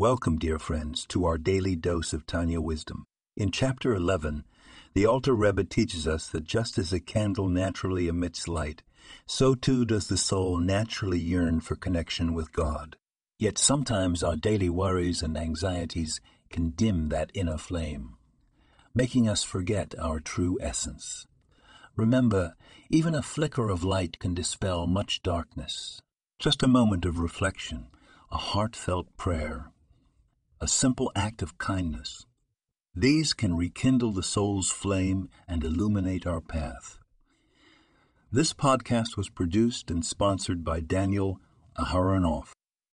Welcome, dear friends, to our daily dose of Tanya wisdom. In chapter 11, the Alter Rebbe teaches us that just as a candle naturally emits light, so too does the soul naturally yearn for connection with God. Yet sometimes our daily worries and anxieties can dim that inner flame, making us forget our true essence. Remember, even a flicker of light can dispel much darkness. Just a moment of reflection, a heartfelt prayer, a simple act of kindness. These can rekindle the soul's flame and illuminate our path. This podcast was produced and sponsored by Daniel Aharonoff